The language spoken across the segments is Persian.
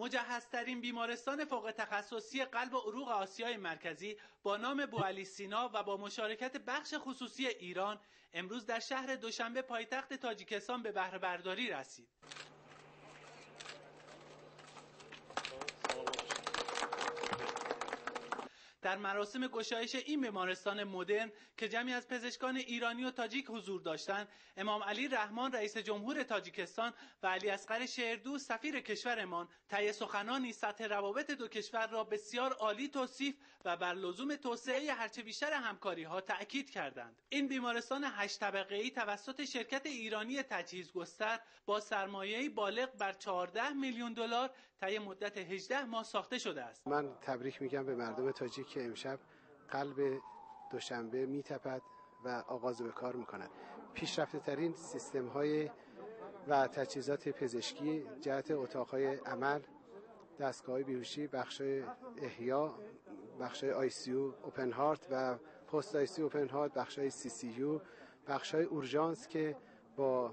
مجهزترین بیمارستان فوق تخصصی قلب و عروق آسیای مرکزی با نام بوالی سینا و با مشارکت بخش خصوصی ایران امروز در شهر دوشنبه پایتخت تاجیکستان به بهره برداری رسید. در مراسم گشایش این بیمارستان مدرن که جمعی از پزشکان ایرانی و تاجیک حضور داشتند امام علی رحمان رئیس جمهور تاجیکستان و علی اصغر شهردو سفیر کشورمان طی سخنانی سطح روابط دو کشور را بسیار عالی توصیف و بر لزوم توسعه هرچه بیشتر همکاری ها تأکید کردند. این بیمارستان هشت طبقه ای توسط شرکت ایرانی تجهیز گستر با سرمایه بالغ بر 14 میلیون دلار طی مدت 18 ماه ساخته شده است. من تبریک میگم به مردم تاجیک. که امشب قلب دوشنبه میتپد و آغاز به کار می‌کند. پیشرفته ترین سیستم های و تجهیزات پزشکی جهت اتاقهای عمل دستگاه های بیهوشی بخش احیا بخش ICU open heart و post ICU open heart بخش های CCU بخش های اورژانس که با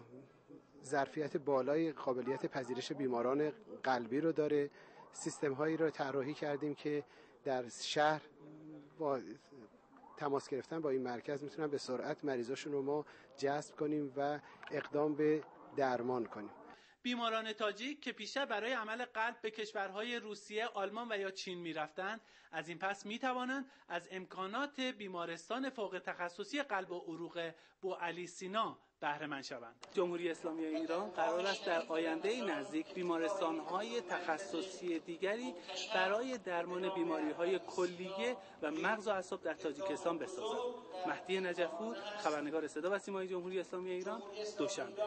ظرفیت بالای قابلیت پذیرش بیماران قلبی رو داره. سیستم هایی رو طراحی کردیم که در شهر با تماس گرفتن با این مرکز می‌تونن به سرعت مریضاشون رو ما جذب کنیم و اقدام به درمان کنیم. بیماران تاجیک که پیشتر برای عمل قلب به کشورهای روسیه، آلمان و یا چین می‌رفتند از این پس می توانند از امکانات بیمارستان فوق تخصصی قلب و عروق بو علی سینا بهره مند شوند. جمهوری اسلامی ایران قرار است در آینده نزدیک بیمارستان های تخصصی دیگری برای درمان بیماری های کلیه و مغز و اعصاب در تاجیکستان بسازد. مهدی نجفور خبرنگار صدا و سیمای جمهوری اسلامی ایران دوشنبه